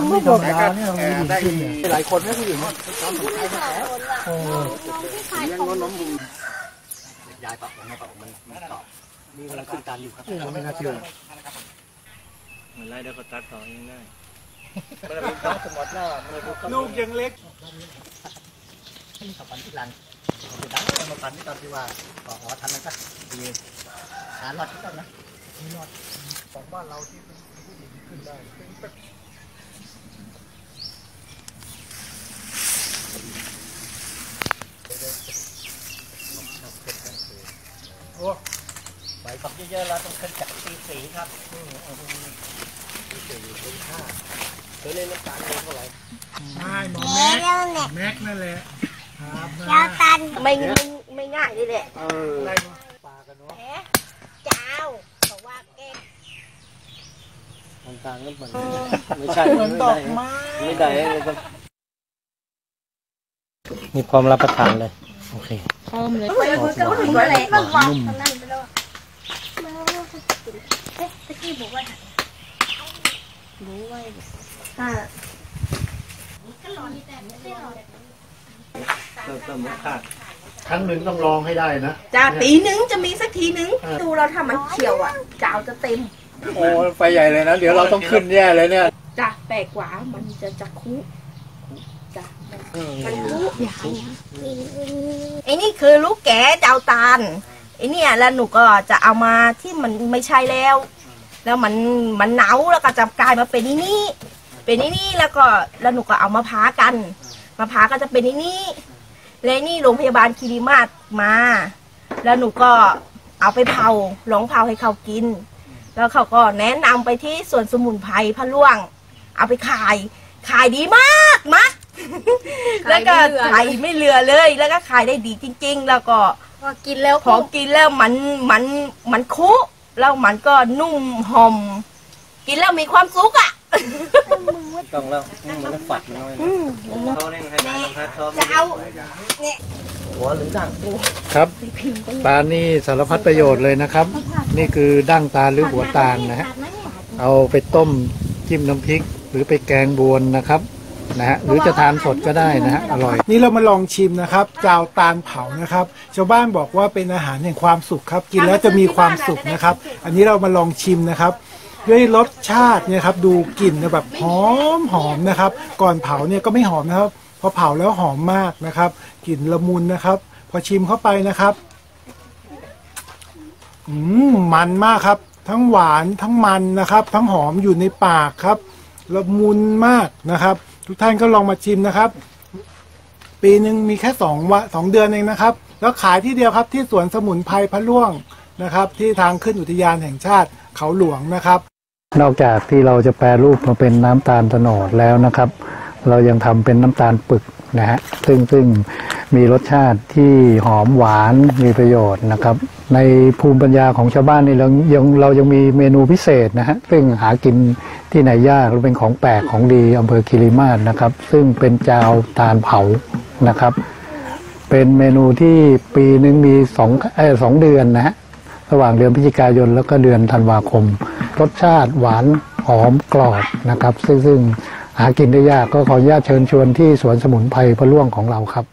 มันไม่ธรรมดาเนี่ยมันมีจริงเนี่ยหลายคนนะผู้หญิงเนี่ยโอ้ยายปะผมไม่ปะผมมันมันกรอบมีกำลังขึ้นตามอยู่ครับนี่เราไม่น่าเชื่อเหมือนไล่ได้ก็ตัดต่อเองได้ลูกยังเล็กนี่ขับปันที่หลังคือดังมาปันที่ตอนที่ว่าต่อหัวทันนั้นก็ดีหาหลอดที่ต้นนะของบ้านเราที่เป็นผู้หญิงขึ้นได้เป็นแบบ ใบ ฝักเยอะๆเราต้องขึ้นจากตีสีครับสีสีเคยเล่นน้ำตาลเองเท่าไหร่ไม่หมอแม็กแล้วเนี่ยแม็กนั่นแหละครับเจ้าตันไม่ไม่ไม่ง่ายเลยแหละเอออะไรปลากันเนาะแหมเจ้าบอกว่าเก่งต่างๆก็เหมือนไม่ใช่เหมือนดอกไม้ไม่ได้เลยก็มีความรับประทานเลย โอเค พร้อมเลยไป มือกับหัวเลยมันวางนุ่มตรงนั้นไปแล้อ๊ะตะกี้บอกว่ารู้ไว้อ่าเพิ่มเพิ่มมุกขาดครั้งหนึ่งต้องลองให้ได้นะจ้าปีหนึ่งจะมีสักทีหนึ่งดูเราถ้ามันเขียวอะจาวจะเต็มโอ้ไฟใหญ่เลยนะ เดี๋ยวเราต้องขึ้นแย่เลยเนี่ยจ้ะแปลกกว่ามันจะจะคุจ้ะมันคุอย่างไอ้นี่คือลูกแก่จ้าตาลไอ้นี่แล้วหนูก็จะเอามาที่มันไม่ใช่แล้ว แล้วมันมันเนาแล้วก็จะกลายมาเป็นนี่นี่เป็นนี่นี่แล้วก็แล้วหนูก็เอามาพากัน มาพาก็จะเป็นนี่นี่และนี่โรงพยาบาลคีรีมาศมา แล้วหนูก็เอาไปเผาลองเผาให้เขากิน แล้วเขาก็แนะนำไปที่สวนสมุนไพรพะล่วง เอาไปขาย ขายดีมากมากแล้วก็ขายไม่เหลือเลย แล้วก็ขายได้ดีจริง ๆ แล้วก็พอกินแล้วพอกินแล้วมันมันมันคุ แล้วมันก็นุ่มหอม กินแล้วมีความสุขอะ ต้องแล้วอืมมันต้องฝัดมันหน่อยนะเขาเนี่ยให้ได้น้ำพัดชอบจะเอาหัวหรือดังครับปลานี่สารพัดประโยชน์เลยนะครับ นี่คือดั้งตาลหรือหัวตาลนะฮะเอาไปต้มจิ้มน้ำพริก หรือไปแกงบวนนะครับ นะฮะหรือจะทานสดก็ได้นะฮะอร่อย นี่เรามาลองชิมนะครับจาวตาลเผานะครับ ชาวบ้านบอกว่าเป็นอาหารแห่งความสุขครับ กินแล้วจะมีความสุขนะครับ อันนี้เรามาลองชิมนะครับ ด้วยรสชาติเนี่ยครับดูกลิ่นนะแบบหอมหอมนะครับ ก่อนเผาเนี่ยก็ไม่หอมนะครับพอเผาแล้วหอมมากนะครับกลิ่นละมุนนะครับ พอชิมเข้าไปนะครับอืมมันมากครับ ทั้งหวานทั้งมันนะครับ ทั้งหอมอยู่ในปากครับละมุนมากนะครับ ทุกท่านก็ลองมาชิมนะครับ ปีหนึ่งมีแค่สองวะสองเดือนเองนะครับ แล้วขายที่เดียวครับที่สวนสมุนไพรพะล่วงนะครับ ที่ทางขึ้นอุทยานแห่งชาติเขาหลวงนะครับ นอกจากที่เราจะแปรรูปมาเป็นน้ำตาลตโนดแล้วนะครับ เรายังทำเป็นน้ำตาลปึกนะฮะซึ่งซึ่งมีรสชาติที่หอมหวานมีประโยชน์นะครับ ในภูมิปัญญาของชาวบ้านนี่เรายังเรายังมีเมนูพิเศษนะฮะซึ่งหากิน ที่ไหนยากหรือเป็นของแปลกของดีอำเภอคิริมาศนะครับ ซึ่งเป็นจาวตาลเผานะครับ เป็นเมนูที่ปีหนึ่งมีสองเออสองเดือนนะฮะระหว่างเดือนพฤศจิกายนแล้วก็เดือนธันวาคม รสชาติหวานหอมกรอบนะครับ ซึ่งซึ่งหากินได้ยากก็ขออนุญาตเชิญชวนที่สวนสมุนไพรพะล่วงของเราครับ